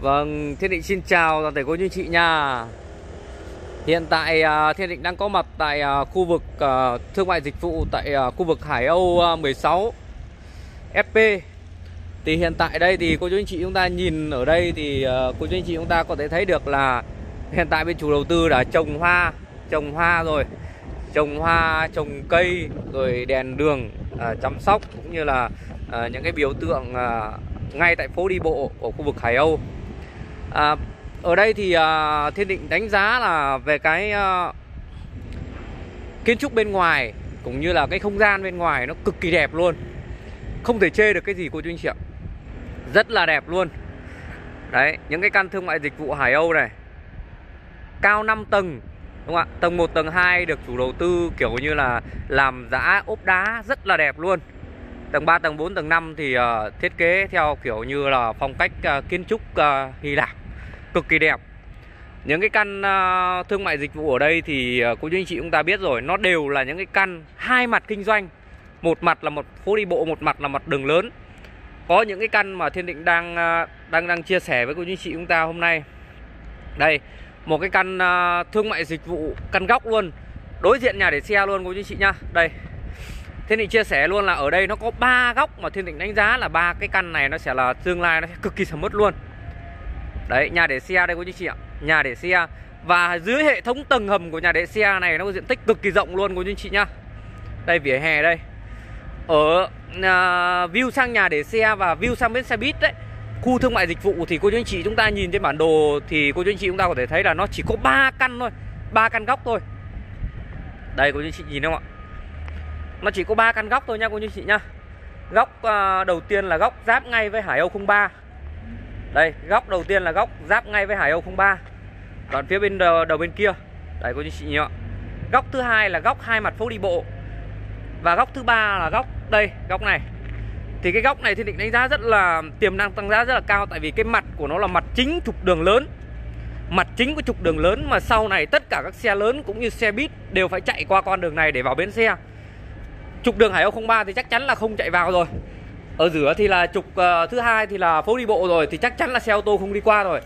Vâng, Thiên Định xin chào toàn thể cô chú anh chị nha. Hiện tại à, Thiên Định đang có mặt tại à, khu vực à, thương mại dịch vụ tại khu vực Hải Âu 16 FP Thì hiện tại đây thì cô chú anh chị chúng ta nhìn ở đây thì cô chú anh chị chúng ta có thể thấy được là Hiện tại bên chủ đầu tư đã trồng hoa, trồng hoa rồi. Trồng hoa, trồng cây, rồi đèn đường, chăm sóc cũng như là những cái biểu tượng ngay tại phố đi bộ của khu vực Hải Âu à, Ở đây thì à, Thiên Định đánh giá là về cái à, kiến trúc bên ngoài Cũng như là cái không gian bên ngoài nó cực kỳ đẹp luôn. Không thể chê được cái gì cô chú anh chị ạ Rất là đẹp luôn. Đấy, những cái căn thương mại dịch vụ Hải Âu này. Cao 5 tầng Đúng không ạ? Tầng 1, tầng 2 được chủ đầu tư kiểu như là làm giã ốp đá rất là đẹp luôn. Tầng 3, tầng 4, tầng 5 thì uh, thiết kế theo kiểu như là phong cách uh, kiến trúc uh, Hy Lạp Cực kỳ đẹp. Những cái căn uh, thương mại dịch vụ ở đây thì uh, cô chú anh chị chúng ta biết rồi Nó đều là những cái căn hai mặt kinh doanh. Một mặt là một phố đi bộ, một mặt là mặt đường lớn. Có những cái căn mà Thiên Định đang uh, đang đang chia sẻ với cô chú anh chị chúng ta hôm nay. Đây, một cái căn uh, thương mại dịch vụ, căn góc luôn. Đối diện nhà để xe luôn cô chú anh chị nhá. Đây. Thiên Định chia sẻ luôn là ở đây nó có ba góc mà Thiên Định đánh giá là ba cái căn này nó sẽ là tương lai nó sẽ cực kỳ sầm mất luôn. Đấy, nhà để xe đây quý chị ạ. Nhà để xe và dưới hệ thống tầng hầm của nhà để xe này nó có diện tích cực kỳ rộng luôn cô anh chị nhá. Đây vỉa hè đây. Ở uh, view sang nhà để xe và view sang bến xe buýt đấy. Khu thương mại dịch vụ thì cô chú anh chị chúng ta nhìn trên bản đồ thì cô chú anh chị chúng ta có thể thấy là nó chỉ có 3 căn thôi, ba căn góc thôi. Đây cô chú anh chị nhìn không ạ? Nó chỉ có ba căn góc thôi nha cô chú chị nhá Góc uh, đầu tiên là góc giáp ngay với Hải Âu 03 Đây góc đầu tiên là góc giáp ngay với Hải Âu 03 Còn phía bên đầu, đầu bên kia. Đây cô chú chị nhá Góc thứ hai là góc hai mặt phố đi bộ. Và góc thứ ba là góc đây góc này. Thì cái góc này thì định đánh giá rất là tiềm năng tăng giá rất là cao Tại vì cái mặt của nó là mặt chính trục đường lớn. Mặt chính của trục đường lớn mà sau này tất cả các xe lớn cũng như xe buýt đều phải chạy qua con đường này để vào bến xe trục đường Hải Âu 03 thì chắc chắn là không chạy vào rồi. Ở giữa thì là trục uh, thứ hai thì là phố đi bộ rồi thì chắc chắn là xe ô tô không đi qua rồi.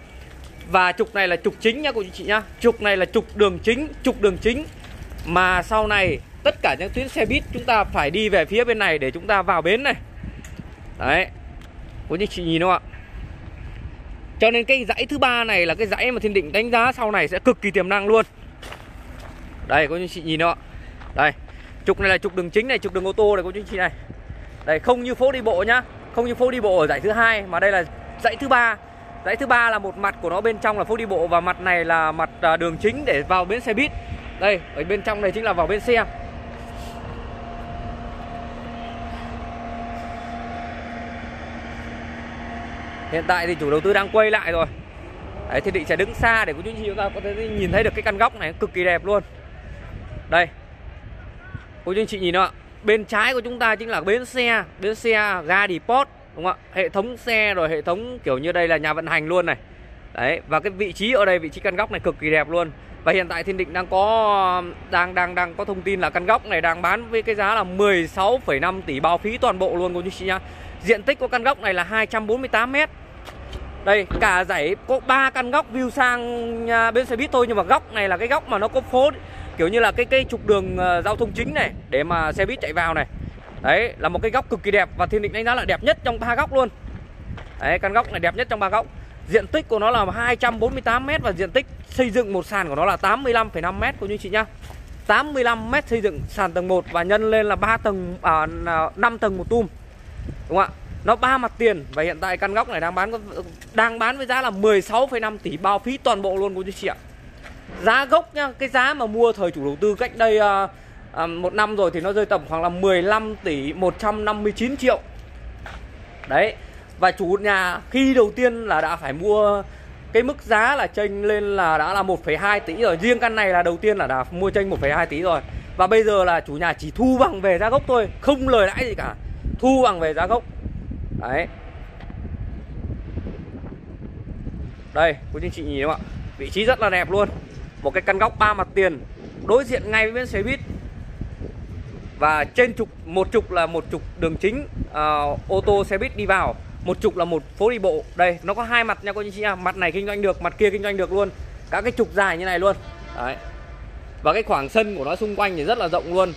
Và trục này là trục chính nha cô chị nhá. Trục này là trục đường chính trục đường chính. Mà sau này tất cả những tuyến xe buýt chúng ta phải đi về phía bên này để chúng ta vào bến này. Đấy. Cô chú chị nhìn không ạ? Cho nên cái dãy thứ ba này là cái dãy mà thiên định đánh giá sau này sẽ cực kỳ tiềm năng luôn. Đây cô chú chị nhìn không ạ? Trục này là trục đường chính này, trục đường ô tô này cô chú chị này. Đây không như phố đi bộ nhá, không như phố đi bộ ở dãy thứ hai mà đây là dãy thứ ba. Dãy thứ ba là một mặt của nó bên trong là phố đi bộ và mặt này là mặt à, đường chính để vào bến xe buýt. Đây, ở bên trong này chính là vào bến xe. Hiện tại thì chủ đầu tư đang quay lại rồi Đấy, thì định sẽ đứng xa để cô chú chị chúng ta có thể nhìn thấy được cái căn góc này cực kỳ đẹp luôn Đây Cô chú anh chị nhìn ạ Bên trái của chúng ta chính là bến xe Bến xe ga depot Đúng không ạ? Hệ thống xe rồi hệ thống kiểu như đây là nhà vận hành luôn này. Đấy Và cái vị trí ở đây vị trí căn góc này cực kỳ đẹp luôn. Và hiện tại Thiên Định đang có Đang đang đang có thông tin là căn góc này đang bán với cái giá là 16,5 tỷ bao phí toàn bộ luôn cô chú chị nhá. Diện tích của căn góc này là 248 mét. Đây cả dãy có ba căn góc view sang à, bên xe buýt thôi nhưng mà góc này là cái góc mà nó có phố kiểu như là cái cái trục đường ờ, giao thông chính này để mà xe buýt chạy vào này. Đấy là một cái góc cực kỳ đẹp và thiên định đánh giá là đẹp nhất trong ba góc luôn. Đấy căn góc này đẹp nhất trong ba góc. Diện tích của nó là 248 m và diện tích xây dựng một sàn của nó là 85,5 m cô như chị nhá. 85 m xây dựng sàn tầng 1 và nhân lên là 3 tầng à, à 5 tầng một tum. Đúng không ạ? Nó ba mặt tiền và hiện tại căn góc này đang bán đang bán với giá là 16,5 tỷ bao phí toàn bộ luôn cô chú chị ạ. Giá gốc nhá Cái giá mà mua thời chủ đầu tư cách đây uh, uh, một năm rồi Thì nó rơi tầm khoảng là 15 tỷ 159 triệu. Đấy Và chủ nhà khi đầu tiên là đã phải mua Cái mức giá là chênh lên là đã là 1,2 tỷ rồi. Riêng căn này là đầu tiên là đã mua chênh 1,2 tỷ rồi. Và bây giờ là chủ nhà chỉ thu bằng về giá gốc thôi Không lời lãi gì cả. Thu bằng về giá gốc. Đấy. Đây, quý anh chị nhìn không ạ? Vị trí rất là đẹp luôn một cái căn góc ba mặt tiền đối diện ngay với bến xe buýt. Và trên trục một trục là một trục đường chính uh, ô tô xe buýt đi vào một trục là một phố đi bộ. Đây nó có hai mặt nha cô chú anh chị nha. Mặt này kinh doanh được mặt kia kinh doanh được luôn. Các cái trục dài như này luôn. Đấy. Và cái khoảng sân của nó xung quanh thì rất là rộng luôn.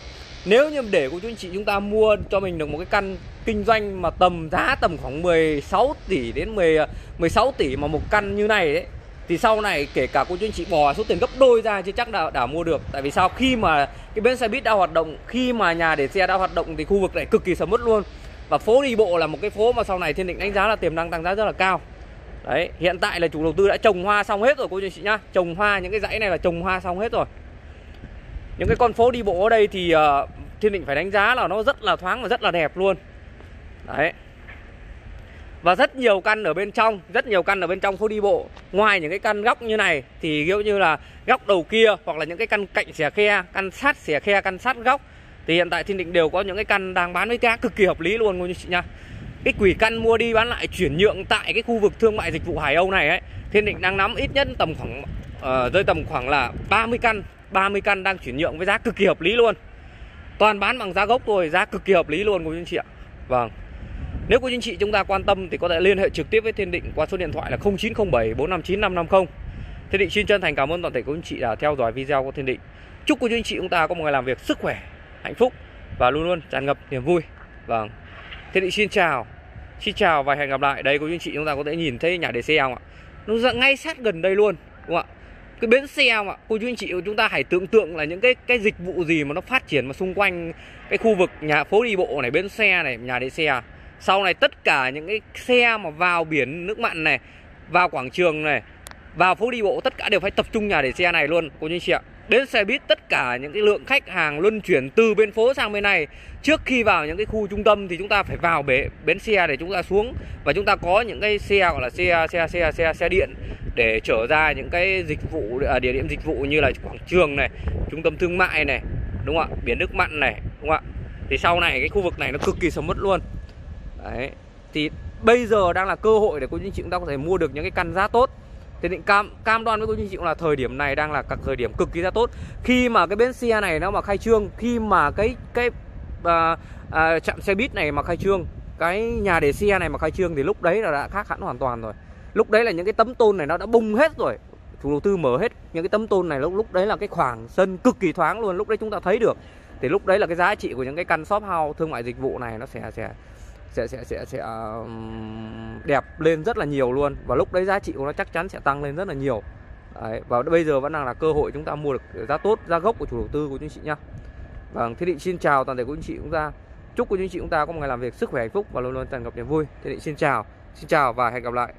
Nếu như để cô chú anh chị chúng ta mua cho mình được một cái căn kinh doanh mà tầm giá tầm khoảng 16 tỷ đến 10 16 tỷ mà một căn như này đấy thì sau này kể cả cô chú anh chị bỏ số tiền gấp đôi ra chứ chắc đã đã mua được. Tại vì sao? Khi mà cái bến xe buýt đã hoạt động khi mà nhà để xe đã hoạt động thì khu vực này cực kỳ sầm uất luôn. Và phố đi bộ là một cái phố mà sau này thiên định đánh giá là tiềm năng tăng giá rất là cao. Đấy hiện tại là chủ đầu tư đã trồng hoa xong hết rồi cô chú anh chị nhá. Trồng hoa những cái dãy này là trồng hoa xong hết rồi. Những cái con phố đi bộ ở đây thì uh, thiên định phải đánh giá là nó rất là thoáng và rất là đẹp luôn. Đấy và rất nhiều căn ở bên trong rất nhiều căn ở bên trong phố đi bộ. Ngoài những cái căn góc như này thì kiểu như là góc đầu kia hoặc là những cái căn cạnh xẻ khe căn sát xẻ khe căn sát góc thì hiện tại thiên định đều có những cái căn đang bán với giá cực kỳ hợp lý luôn cô chị nha cái quỷ căn mua đi bán lại chuyển nhượng tại cái khu vực thương mại dịch vụ Hải Âu này ấy thiên định đang nắm ít nhất tầm khoảng uh, rơi tầm khoảng là 30 căn 30 căn đang chuyển nhượng với giá cực kỳ hợp lý luôn. Toàn bán bằng giá gốc thôi giá cực kỳ hợp lý luôn cô chú anh chị ạ. Vâng nếu quý anh chị chúng ta quan tâm thì có thể liên hệ trực tiếp với Thiên Định qua số điện thoại là 0907 459 550 Thiên Định xin chân thành cảm ơn toàn thể quý anh chị đã theo dõi video của Thiên Định. Chúc quý anh chị chúng ta có một ngày làm việc sức khỏe hạnh phúc và luôn luôn tràn ngập niềm vui. Vâng. Thiên Định xin chào. Xin chào và hẹn gặp lại. Đây quý anh chị chúng ta có thể nhìn thấy nhà để xe không ạ? Nó ngay sát gần đây luôn đúng không ạ? Cái bến xe ạ, cô chú anh chị chúng ta hãy tưởng tượng là những cái cái dịch vụ gì mà nó phát triển mà xung quanh cái khu vực nhà phố đi bộ này bến xe này nhà để xe à? Sau này tất cả những cái xe mà vào biển nước mặn này vào quảng trường này vào phố đi bộ tất cả đều phải tập trung nhà để xe này luôn cô chú anh chị ạ. Đến xe buýt tất cả những cái lượng khách hàng luân chuyển từ bên phố sang bên này. Trước khi vào những cái khu trung tâm thì chúng ta phải vào bể bến xe để chúng ta xuống. Và chúng ta có những cái xe gọi là xe xe xe xe xe điện để trở ra những cái dịch vụ à, địa điểm dịch vụ như là quảng trường này trung tâm thương mại này đúng không ạ? Biển nước mặn này đúng không ạ? Thì sau này cái khu vực này nó cực kỳ sầm uất luôn đấy. Thì bây giờ đang là cơ hội để cô chú anh chị chúng ta có thể mua được những cái căn giá tốt. Thì định cam cam đoan với cô chú anh chị là thời điểm này đang là các thời điểm cực kỳ giá tốt. Khi mà cái bến xe này nó mà khai trương khi mà cái cái à, à, trạm xe buýt này mà khai trương cái nhà để xe này mà khai trương thì lúc đấy là đã khác hẳn hoàn toàn rồi. Lúc đấy là những cái tấm tôn này nó đã bung hết rồi. Chủ đầu tư mở hết. Những cái tấm tôn này lúc lúc đấy là cái khoảng sân cực kỳ thoáng luôn. Lúc đấy chúng ta thấy được. Thì lúc đấy là cái giá trị của những cái căn shop house thương mại dịch vụ này nó sẽ sẽ sẽ sẽ sẽ sẽ đẹp lên rất là nhiều luôn. Và lúc đấy giá trị của nó chắc chắn sẽ tăng lên rất là nhiều. Đấy, và bây giờ vẫn đang là cơ hội chúng ta mua được giá tốt giá gốc của chủ đầu tư của chúng chị nhá. Vâng thế thì xin chào toàn thể quý anh chị chúng ta. Chúc quý anh chị chúng ta có một ngày làm việc sức khỏe hạnh phúc và luôn luôn tràn ngập niềm vui. Thế thì xin chào xin chào và hẹn gặp lại.